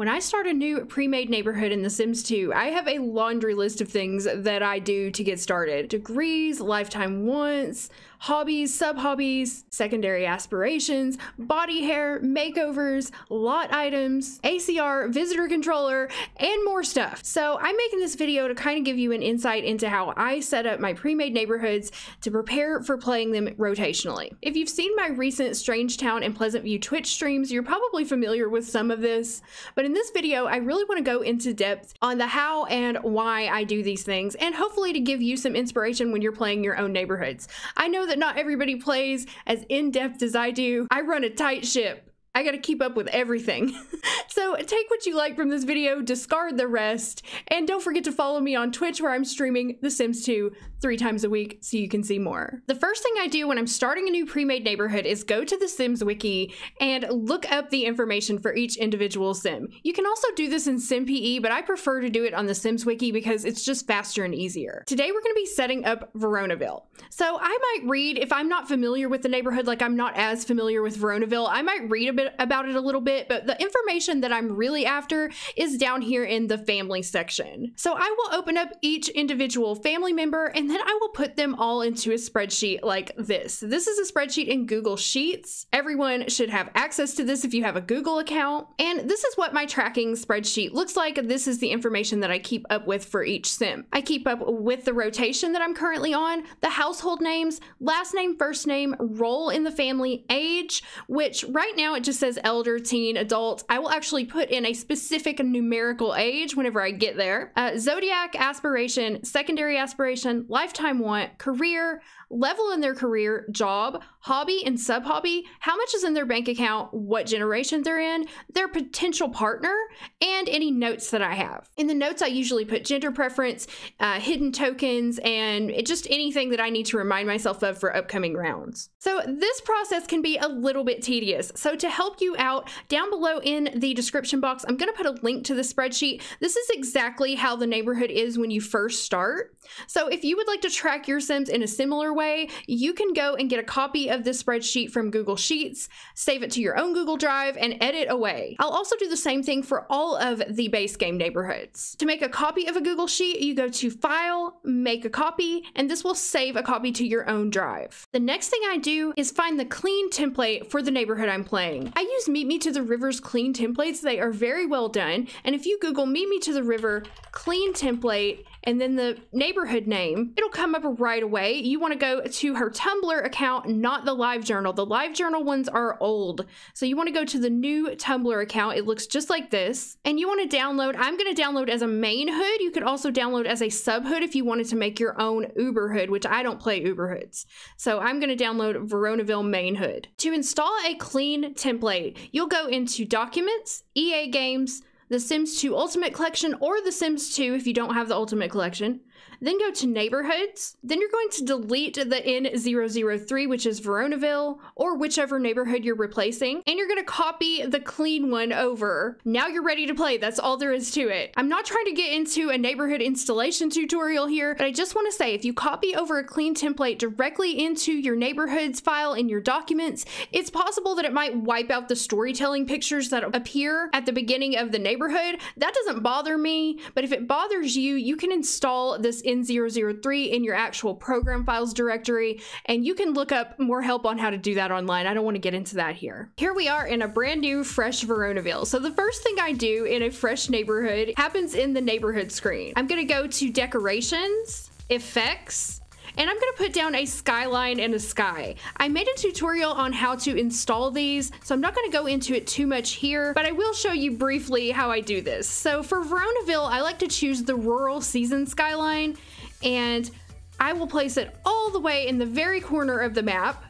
When I start a new pre-made neighborhood in The Sims 2, I have a laundry list of things that I do to get started. Degrees, lifetime wants, hobbies, sub-hobbies, secondary aspirations, body hair, makeovers, lot items, ACR, visitor controller, and more stuff. So I'm making this video to kind of give you an insight into how I set up my pre-made neighborhoods to prepare for playing them rotationally. If you've seen my recent Strange Town and Pleasant View Twitch streams, you're probably familiar with some of this, but in this video, I really want to go into depth on the how and why I do these things, and hopefully to give you some inspiration when you're playing your own neighborhoods. I know that not everybody plays as in-depth as I do. I run a tight ship. I gotta keep up with everything. so take what you like from this video, discard the rest, and don't forget to follow me on Twitch where I'm streaming The Sims 2 three times a week so you can see more. The first thing I do when I'm starting a new pre-made neighborhood is go to the Sims wiki and look up the information for each individual sim. You can also do this in SimPE, but I prefer to do it on the Sims wiki because it's just faster and easier. Today we're gonna be setting up Veronaville. So I might read, if I'm not familiar with the neighborhood, like I'm not as familiar with Veronaville, I might read a bit about it a little bit, but the information that I'm really after is down here in the family section. So I will open up each individual family member and then I will put them all into a spreadsheet like this. This is a spreadsheet in Google Sheets. Everyone should have access to this if you have a Google account. And this is what my tracking spreadsheet looks like. This is the information that I keep up with for each sim. I keep up with the rotation that I'm currently on, the household names, last name, first name, role in the family, age, which right now it just says elder, teen, adult. I will actually put in a specific numerical age whenever I get there. Uh, zodiac, aspiration, secondary aspiration, lifetime want, career, level in their career, job, hobby, and sub hobby, how much is in their bank account, what generation they're in, their potential partner, and any notes that I have. In the notes, I usually put gender preference, uh, hidden tokens, and just anything that I need to remind myself of for upcoming rounds. So this process can be a little bit tedious. So to help you out, down below in the description box, I'm going to put a link to the spreadsheet. This is exactly how the neighborhood is when you first start. So if you would like to track your Sims in a similar way, you can go and get a copy of this spreadsheet from Google Sheets, save it to your own Google Drive, and edit away. I'll also do the same thing for all of the base game neighborhoods. To make a copy of a Google Sheet, you go to File, Make a Copy, and this will save a copy to your own drive. The next thing I do is find the clean template for the neighborhood I'm playing. I use Meet Me to the River's clean templates. They are very well done, and if you Google Meet Me to the River clean template, and then the neighborhood name, it'll come up right away. You want to go to her Tumblr account, not the live journal. The live journal ones are old. So you want to go to the new Tumblr account. It looks just like this. And you want to download, I'm going to download as a main hood. You could also download as a sub hood if you wanted to make your own Uber hood, which I don't play Uber hoods. So I'm going to download Veronaville main hood. To install a clean template, you'll go into Documents, EA Games, the Sims 2 Ultimate Collection or The Sims 2 if you don't have the Ultimate Collection. Then go to neighborhoods. Then you're going to delete the N003, which is Veronaville, or whichever neighborhood you're replacing. And you're going to copy the clean one over. Now you're ready to play. That's all there is to it. I'm not trying to get into a neighborhood installation tutorial here, but I just want to say if you copy over a clean template directly into your neighborhoods file in your documents, it's possible that it might wipe out the storytelling pictures that appear at the beginning of the neighborhood. That doesn't bother me, but if it bothers you, you can install this N003 in your actual program files directory, and you can look up more help on how to do that online. I don't want to get into that here. Here we are in a brand new fresh Veronaville. So the first thing I do in a fresh neighborhood happens in the neighborhood screen. I'm going to go to decorations, effects, and I'm gonna put down a skyline and a sky. I made a tutorial on how to install these, so I'm not gonna go into it too much here, but I will show you briefly how I do this. So for Veronaville, I like to choose the rural season skyline, and I will place it all the way in the very corner of the map.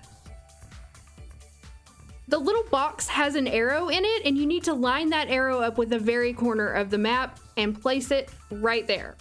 The little box has an arrow in it, and you need to line that arrow up with the very corner of the map and place it right there.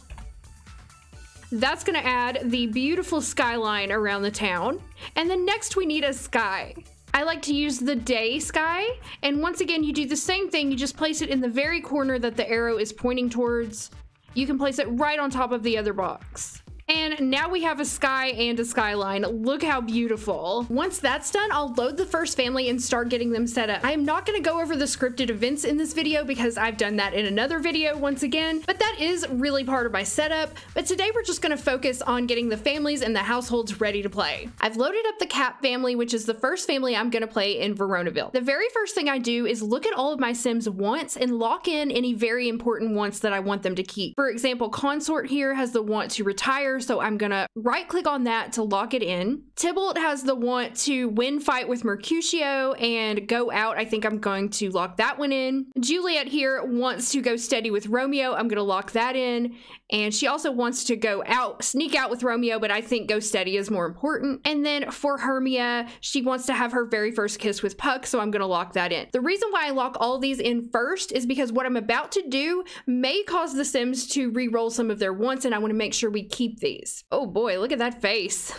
That's gonna add the beautiful skyline around the town. And then next we need a sky. I like to use the day sky. And once again, you do the same thing. You just place it in the very corner that the arrow is pointing towards. You can place it right on top of the other box. And now we have a sky and a skyline. Look how beautiful. Once that's done, I'll load the first family and start getting them set up. I am not gonna go over the scripted events in this video because I've done that in another video once again, but that is really part of my setup. But today we're just gonna focus on getting the families and the households ready to play. I've loaded up the Capp family, which is the first family I'm gonna play in Veronaville. The very first thing I do is look at all of my Sims wants and lock in any very important wants that I want them to keep. For example, Consort here has the want to retire, so I'm gonna right click on that to lock it in. Tybalt has the want to win fight with Mercutio and go out. I think I'm going to lock that one in. Juliet here wants to go steady with Romeo. I'm gonna lock that in. And she also wants to go out, sneak out with Romeo, but I think go steady is more important. And then for Hermia, she wants to have her very first kiss with Puck, so I'm gonna lock that in. The reason why I lock all these in first is because what I'm about to do may cause the Sims to re-roll some of their wants, and I wanna make sure we keep these. Oh boy, look at that face.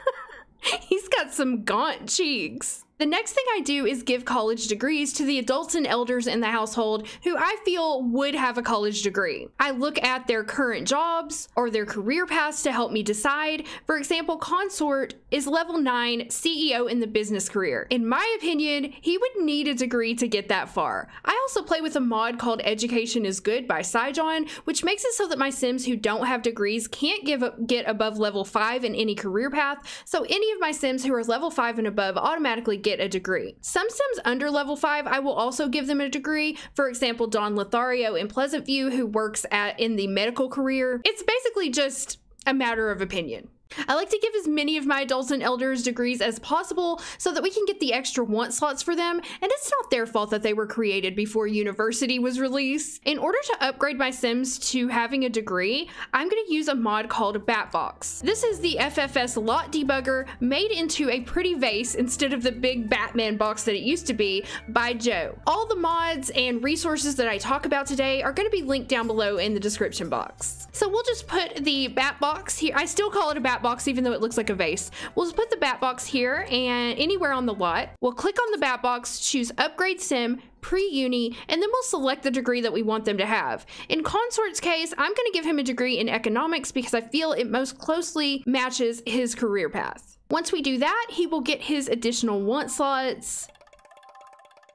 He's got some gaunt cheeks. The next thing I do is give college degrees to the adults and elders in the household who I feel would have a college degree. I look at their current jobs or their career paths to help me decide. For example, Consort is level 9 CEO in the business career. In my opinion, he would need a degree to get that far. I also play with a mod called Education is Good by Cyjon, which makes it so that my Sims who don't have degrees can't give get above level 5 in any career path, so any of my Sims who are level 5 and above automatically get a degree. Some Sims under level 5, I will also give them a degree. For example, Don Lothario in Pleasant View, who works at in the medical career. It's basically just a matter of opinion. I like to give as many of my adults and elders degrees as possible so that we can get the extra want slots for them, and it's not their fault that they were created before university was released. In order to upgrade my Sims to having a degree, I'm going to use a mod called Batbox. This is the FFS lot debugger made into a pretty vase instead of the big Batman box that it used to be by Jo. All the mods and resources that I talk about today are going to be linked down below in the description box. So we'll just put the Batbox here. I still call it a Bat bat box even though it looks like a vase. We'll just put the bat box here and anywhere on the lot. We'll click on the bat box, choose upgrade sim, pre-uni, and then we'll select the degree that we want them to have. In Consort's case, I'm going to give him a degree in economics because I feel it most closely matches his career path. Once we do that, he will get his additional want slots,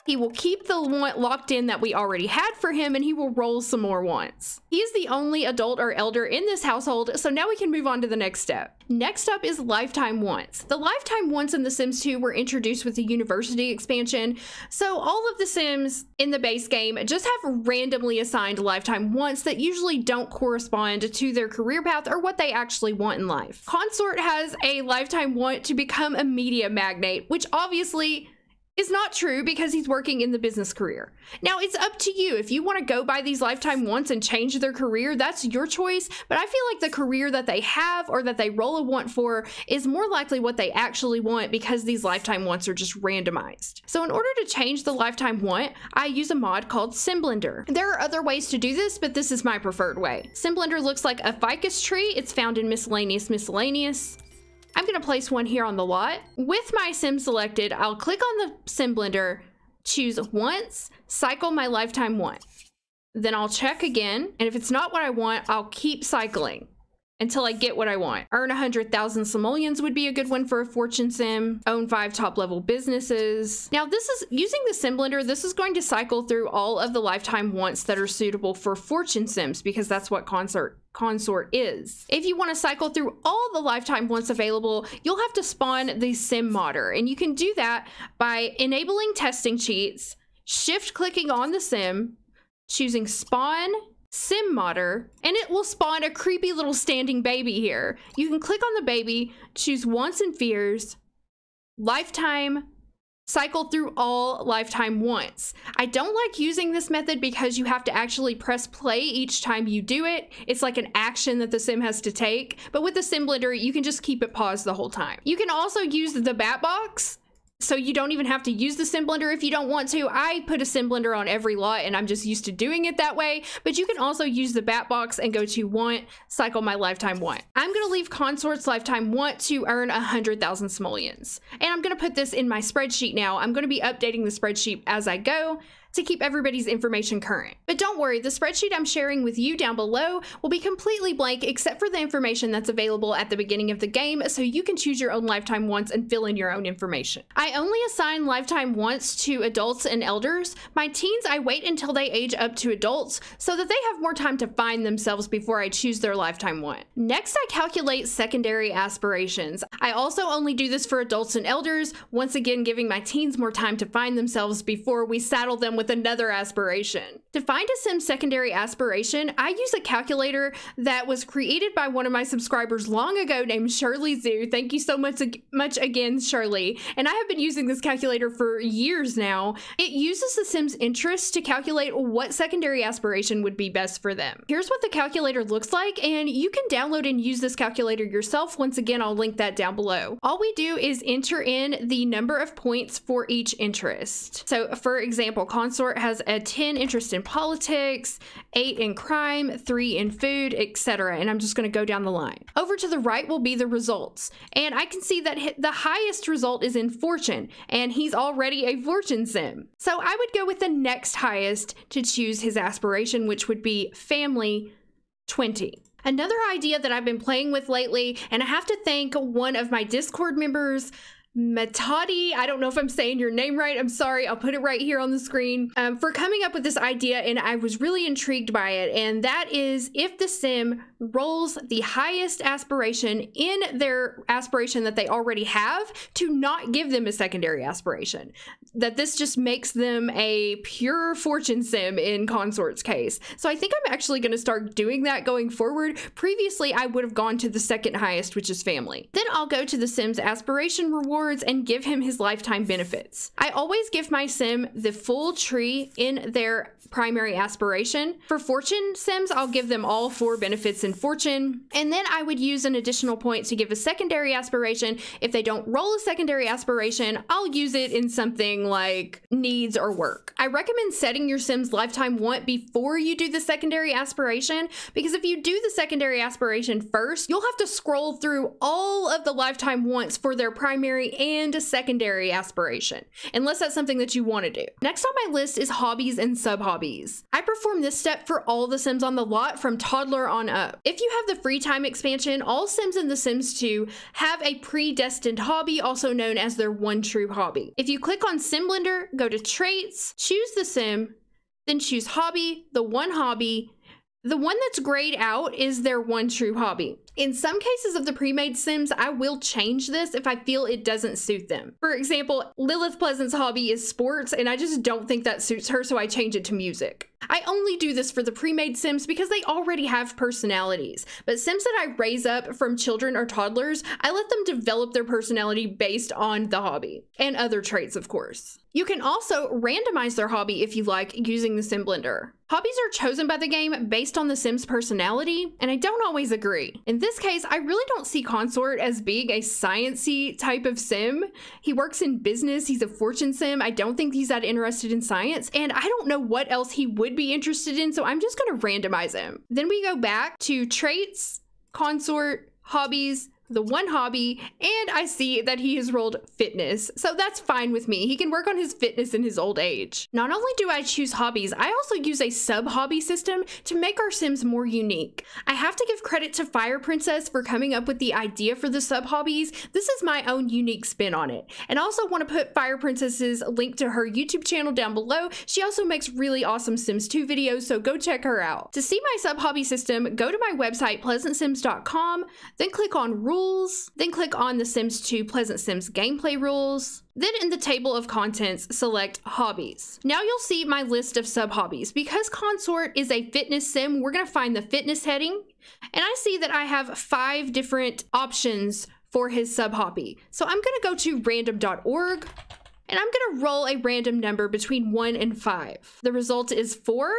he will keep the want locked in that we already had for him and he will roll some more wants. He is the only adult or elder in this household, so now we can move on to the next step. Next up is lifetime wants. The lifetime wants in The Sims 2 were introduced with the university expansion, so all of the Sims in the base game just have randomly assigned lifetime wants that usually don't correspond to their career path or what they actually want in life. Consort has a lifetime want to become a media magnate, which obviously is not true because he's working in the business career. Now, it's up to you. If you want to go by these lifetime wants and change their career, that's your choice. But I feel like the career that they have or that they roll a want for is more likely what they actually want because these lifetime wants are just randomized. So, in order to change the lifetime want, I use a mod called SimBlender. There are other ways to do this, but this is my preferred way. SimBlender looks like a ficus tree. It's found in Miscellaneous Miscellaneous. I'm going to place one here on the lot. With my sim selected, I'll click on the sim blender, choose once, cycle my lifetime one. Then I'll check again, and if it's not what I want, I'll keep cycling until I get what I want. Earn 100,000 simoleons would be a good one for a fortune sim. Own five top level businesses. Now this is, using the sim blender, this is going to cycle through all of the lifetime wants that are suitable for fortune sims because that's what Consort consort is. If you want to cycle through all the lifetime wants available, you'll have to spawn the sim modder. And you can do that by enabling testing cheats, shift clicking on the sim, choosing spawn sim modder and it will spawn a creepy little standing baby here. You can click on the baby, choose wants and fears, lifetime, cycle through all lifetime once. I don't like using this method because you have to actually press play each time you do it. It's like an action that the sim has to take, but with the sim blender, you can just keep it paused the whole time. You can also use the bat box so you don't even have to use the sim blender if you don't want to. I put a sim blender on every lot and I'm just used to doing it that way. But you can also use the bat box and go to want, cycle my lifetime want. I'm gonna leave Consort's lifetime want to earn 100,000 simoleons. And I'm gonna put this in my spreadsheet now. I'm gonna be updating the spreadsheet as I go. To keep everybody's information current. But don't worry, the spreadsheet I'm sharing with you down below will be completely blank except for the information that's available at the beginning of the game, so you can choose your own lifetime once and fill in your own information. I only assign lifetime once to adults and elders. My teens, I wait until they age up to adults so that they have more time to find themselves before I choose their lifetime want. Next, I calculate secondary aspirations. I also only do this for adults and elders, once again giving my teens more time to find themselves before we saddle them with another aspiration. To find a sim secondary aspiration, I use a calculator that was created by one of my subscribers long ago named Shirley Zoo. Thank you so much, much again, Shirley. And I have been using this calculator for years now. It uses the sim's interest to calculate what secondary aspiration would be best for them. Here's what the calculator looks like, and you can download and use this calculator yourself. Once again, I'll link that down below. All we do is enter in the number of points for each interest. So for example, Consort has a 10 interest in politics, 8 in crime, 3 in food, etc. And I'm just going to go down the line. Over to the right will be the results. And I can see that the highest result is in fortune, and he's already a fortune sim. So I would go with the next highest to choose his aspiration, which would be family 20. Another idea that I've been playing with lately, and I have to thank one of my Discord members, Metati, I don't know if I'm saying your name right. I'm sorry. I'll put it right here on the screen um, for coming up with this idea. And I was really intrigued by it. And that is if the sim rolls the highest aspiration in their aspiration that they already have to not give them a secondary aspiration. That this just makes them a pure fortune sim in Consort's case. So I think I'm actually going to start doing that going forward. Previously, I would have gone to the second highest, which is family. Then I'll go to the sim's aspiration reward rewards and give him his lifetime benefits. I always give my sim the full tree in their primary aspiration. For fortune sims, I'll give them all four benefits in fortune. And then I would use an additional point to give a secondary aspiration. If they don't roll a secondary aspiration, I'll use it in something like needs or work. I recommend setting your sim's lifetime want before you do the secondary aspiration because if you do the secondary aspiration first, you'll have to scroll through all of the lifetime wants for their primary and a secondary aspiration, unless that's something that you want to do. Next on my list is hobbies and sub-hobbies. I perform this step for all the Sims on the lot from toddler on up. If you have the free time expansion, all Sims in The Sims 2 have a predestined hobby, also known as their one true hobby. If you click on Sim Blender, go to traits, choose the sim, then choose hobby, the one hobby, the one that's grayed out is their one true hobby. In some cases of the pre-made Sims, I will change this if I feel it doesn't suit them. For example, Lilith Pleasant's hobby is sports, and I just don't think that suits her, so I change it to music. I only do this for the pre-made Sims because they already have personalities, but Sims that I raise up from children or toddlers, I let them develop their personality based on the hobby, and other traits, of course. You can also randomize their hobby if you like using the Sim Blender. Hobbies are chosen by the game based on the Sim's personality, and I don't always agree. In this case, I really don't see Consort as being a sciency type of sim. He works in business, he's a fortune sim. I don't think he's that interested in science, and I don't know what else he would be interested in, so I'm just gonna randomize him. Then we go back to traits, consort, hobbies, the one hobby, and I see that he has rolled fitness. So that's fine with me. He can work on his fitness in his old age. Not only do I choose hobbies, I also use a sub hobby system to make our Sims more unique. I have to give credit to Fire Princess for coming up with the idea for the sub hobbies. This is my own unique spin on it. And I also want to put Fire Princess's link to her YouTube channel down below. She also makes really awesome Sims 2 videos, so go check her out. To see my sub hobby system, go to my website, pleasantsims.com, then click on rules rules, then click on the Sims 2 Pleasant Sims gameplay rules. Then in the table of contents, select hobbies. Now you'll see my list of sub hobbies. Because Consort is a fitness sim, we're gonna find the fitness heading. And I see that I have five different options for his sub hobby. So I'm gonna go to random.org and I'm gonna roll a random number between one and five. The result is four.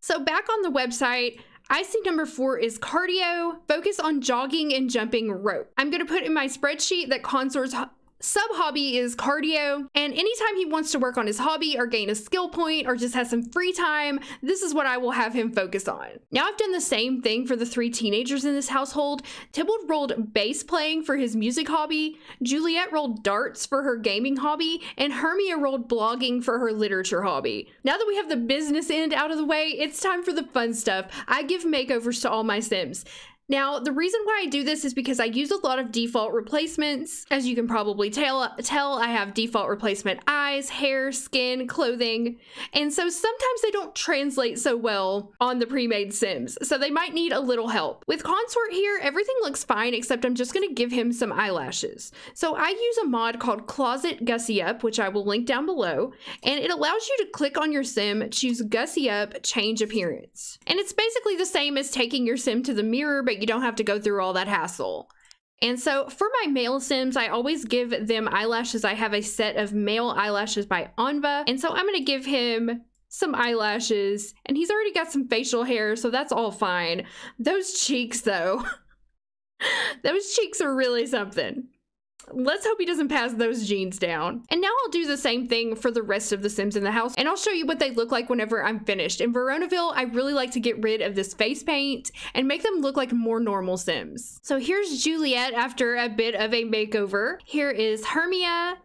So back on the website, I see number four is cardio, focus on jogging and jumping rope. I'm gonna put in my spreadsheet that Consort's sub hobby is cardio. And anytime he wants to work on his hobby or gain a skill point or just has some free time, this is what I will have him focus on. Now I've done the same thing for the three teenagers in this household. Tybalt rolled bass playing for his music hobby, Juliet rolled darts for her gaming hobby, and Hermia rolled blogging for her literature hobby. Now that we have the business end out of the way, it's time for the fun stuff. I give makeovers to all my Sims. Now, the reason why I do this is because I use a lot of default replacements. As you can probably tell, tell I have default replacement eyes, hair, skin, clothing, and so sometimes they don't translate so well on the pre-made Sims, so they might need a little help. With Consort here, everything looks fine except I'm just going to give him some eyelashes. So I use a mod called Closet Gussy Up, which I will link down below, and it allows you to click on your Sim, choose Gussy Up, change appearance. And it's basically the same as taking your Sim to the mirror, but you don't have to go through all that hassle. And so for my male Sims, I always give them eyelashes. I have a set of male eyelashes by Anva. And so I'm going to give him some eyelashes and he's already got some facial hair, so that's all fine. Those cheeks though, those cheeks are really something. Let's hope he doesn't pass those genes down. And now I'll do the same thing for the rest of the Sims in the house, and I'll show you what they look like whenever I'm finished. In Veronaville, I really like to get rid of this face paint and make them look like more normal Sims. So here's Juliet after a bit of a makeover. Here is Hermia,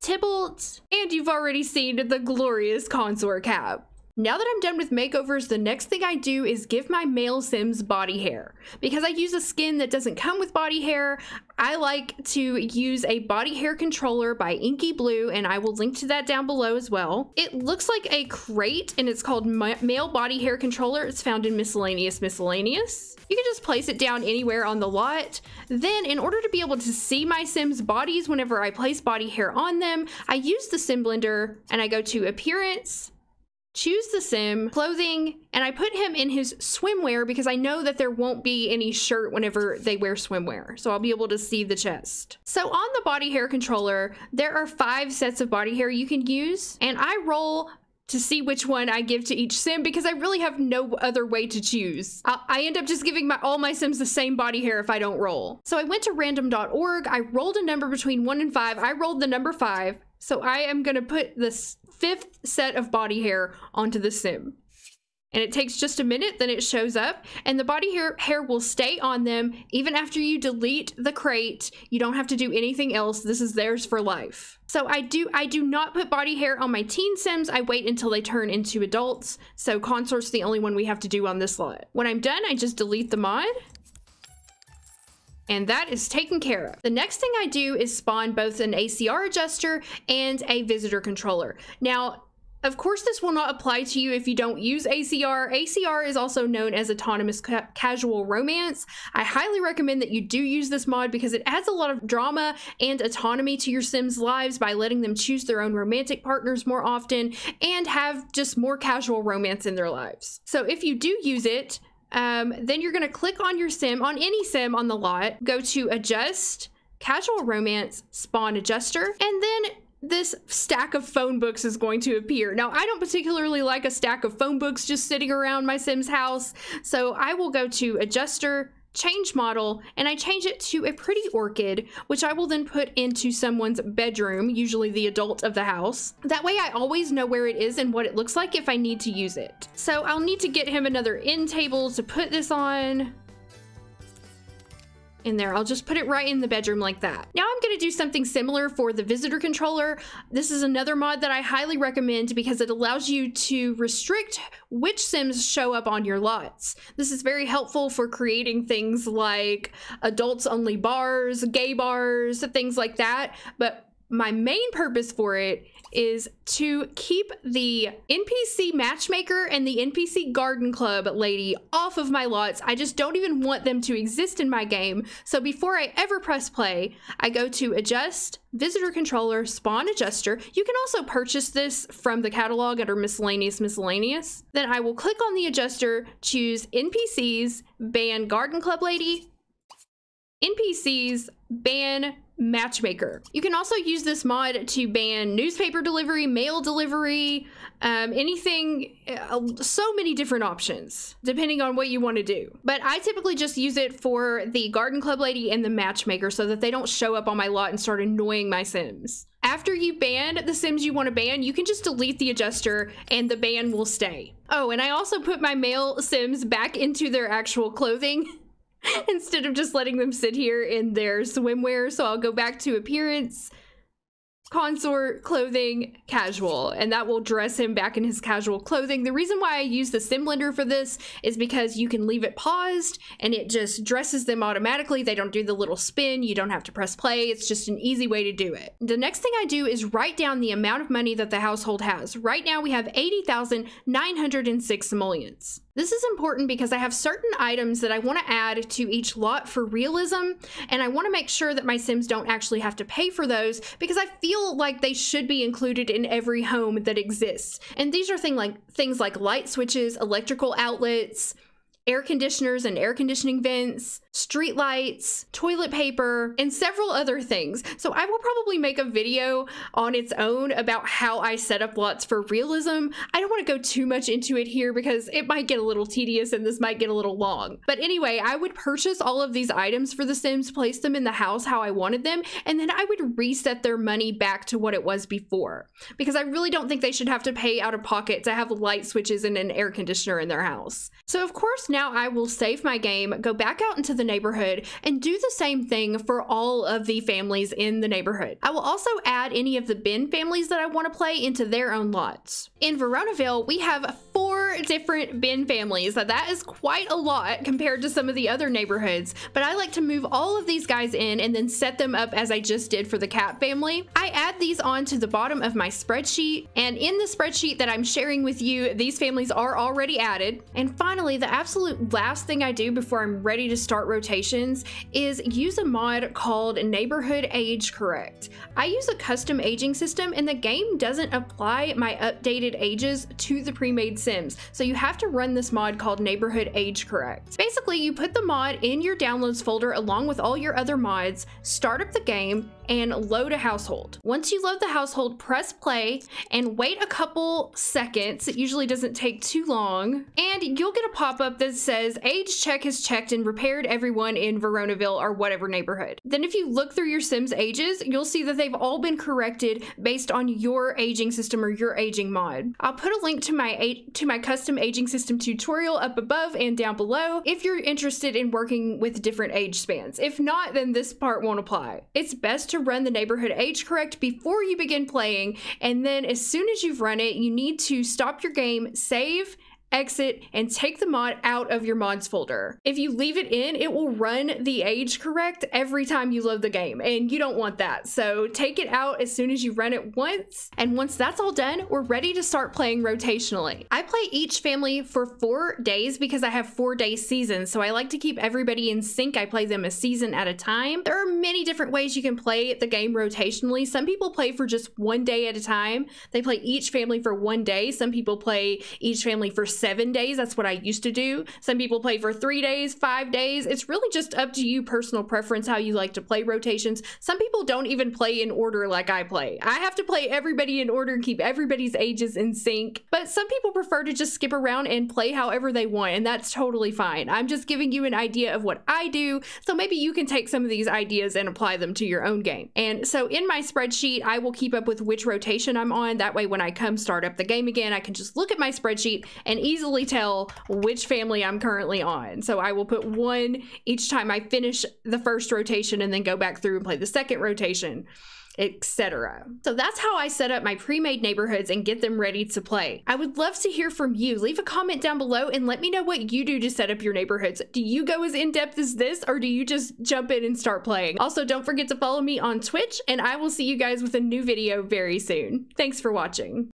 Tybalt, and you've already seen the glorious consort Capp. Now that I'm done with makeovers, the next thing I do is give my male Sims body hair. Because I use a skin that doesn't come with body hair, I like to use a body hair controller by Inky Blue, and I will link to that down below as well. It looks like a crate, and it's called Male Body Hair Controller. It's found in Miscellaneous Miscellaneous. You can just place it down anywhere on the lot. Then, in order to be able to see my Sims' bodies whenever I place body hair on them, I use the Sim Blender, and I go to Appearance, choose the sim, clothing, and I put him in his swimwear because I know that there won't be any shirt whenever they wear swimwear. So I'll be able to see the chest. So on the body hair controller, there are five sets of body hair you can use, and I roll to see which one I give to each sim because I really have no other way to choose. I, I end up just giving my all my sims the same body hair if I don't roll. So I went to random.org, I rolled a number between one and five, I rolled the number five, so I am gonna put this fifth set of body hair onto the sim. And it takes just a minute, then it shows up, and the body hair, hair will stay on them even after you delete the crate. You don't have to do anything else. This is theirs for life. So I do I do not put body hair on my teen sims. I wait until they turn into adults. So consort's the only one we have to do on this lot. When I'm done, I just delete the mod and that is taken care of. The next thing I do is spawn both an ACR adjuster and a visitor controller. Now, of course, this will not apply to you if you don't use ACR. ACR is also known as Autonomous Ca Casual Romance. I highly recommend that you do use this mod because it adds a lot of drama and autonomy to your Sims' lives by letting them choose their own romantic partners more often and have just more casual romance in their lives. So if you do use it, um, then you're going to click on your sim, on any sim on the lot, go to adjust, casual romance, spawn adjuster, and then this stack of phone books is going to appear. Now, I don't particularly like a stack of phone books just sitting around my Sim's house, so I will go to adjuster, change model and I change it to a pretty orchid, which I will then put into someone's bedroom, usually the adult of the house. That way I always know where it is and what it looks like if I need to use it. So I'll need to get him another end table to put this on in there. I'll just put it right in the bedroom like that. Now I'm going to do something similar for the visitor controller. This is another mod that I highly recommend because it allows you to restrict which sims show up on your lots. This is very helpful for creating things like adults only bars, gay bars, things like that. But my main purpose for it is to keep the NPC matchmaker and the NPC garden club lady off of my lots. I just don't even want them to exist in my game. So before I ever press play, I go to adjust, visitor controller, spawn adjuster. You can also purchase this from the catalog under miscellaneous miscellaneous. Then I will click on the adjuster, choose NPCs, ban garden club lady, NPCs, ban Matchmaker. You can also use this mod to ban newspaper delivery, mail delivery, um, anything, uh, so many different options depending on what you want to do. But I typically just use it for the Garden Club Lady and the Matchmaker so that they don't show up on my lot and start annoying my Sims. After you ban the Sims you want to ban, you can just delete the adjuster and the ban will stay. Oh, and I also put my male Sims back into their actual clothing. instead of just letting them sit here in their swimwear. So I'll go back to appearance, consort clothing casual. And that will dress him back in his casual clothing. The reason why i use the sim blender for this is because you can leave it paused and it just dresses them automatically. They don't do the little spin. You don't have to press play. It's just an easy way to do it. The next thing i do is write down the amount of money that the household has. Right now we have 80,906 simoleons this is important because I have certain items that I want to add to each lot for realism, and I want to make sure that my Sims don't actually have to pay for those because I feel like they should be included in every home that exists. And these are thing like things like light switches, electrical outlets, air conditioners and air conditioning vents, street lights, toilet paper, and several other things. So I will probably make a video on its own about how I set up lots for realism. I don't want to go too much into it here because it might get a little tedious and this might get a little long. But anyway, I would purchase all of these items for the Sims, place them in the house how I wanted them, and then I would reset their money back to what it was before. Because I really don't think they should have to pay out of pocket to have light switches and an air conditioner in their house. So of course now now I will save my game, go back out into the neighborhood, and do the same thing for all of the families in the neighborhood. I will also add any of the bin families that I want to play into their own lots. In Veronaville, we have four different bin families. That is quite a lot compared to some of the other neighborhoods, but I like to move all of these guys in and then set them up as I just did for the Capp family. I add these on to the bottom of my spreadsheet, and in the spreadsheet that I'm sharing with you, these families are already added. And finally, the absolute absolute last thing I do before I'm ready to start rotations is use a mod called Neighborhood Age Correct. I use a custom aging system and the game doesn't apply my updated ages to the pre-made sims. So you have to run this mod called Neighborhood Age Correct. Basically, you put the mod in your downloads folder along with all your other mods, start up the game, and load a household. Once you load the household, press play and wait a couple seconds. It usually doesn't take too long. And you'll get a pop-up says age check has checked and repaired everyone in Veronaville or whatever neighborhood. Then if you look through your Sims ages, you'll see that they've all been corrected based on your aging system or your aging mod. I'll put a link to my to my custom aging system tutorial up above and down below if you're interested in working with different age spans. If not, then this part won't apply. It's best to run the neighborhood age correct before you begin playing, and then as soon as you've run it, you need to stop your game, save, exit, and take the mod out of your mods folder. If you leave it in, it will run the age correct every time you load the game, and you don't want that. So take it out as soon as you run it once, and once that's all done, we're ready to start playing rotationally. I play each family for four days because I have four day seasons, so I like to keep everybody in sync. I play them a season at a time. There are many different ways you can play the game rotationally. Some people play for just one day at a time. They play each family for one day. Some people play each family for seven days. That's what I used to do. Some people play for three days, five days. It's really just up to you, personal preference, how you like to play rotations. Some people don't even play in order like I play. I have to play everybody in order and keep everybody's ages in sync. But some people prefer to just skip around and play however they want, and that's totally fine. I'm just giving you an idea of what I do, so maybe you can take some of these ideas and apply them to your own game. And so in my spreadsheet, I will keep up with which rotation I'm on. That way, when I come start up the game again, I can just look at my spreadsheet and easily tell which family I'm currently on. So I will put one each time I finish the first rotation and then go back through and play the second rotation etc. So that's how I set up my pre-made neighborhoods and get them ready to play. I would love to hear from you. Leave a comment down below and let me know what you do to set up your neighborhoods. Do you go as in-depth as this or do you just jump in and start playing? Also, don't forget to follow me on Twitch and I will see you guys with a new video very soon. Thanks for watching.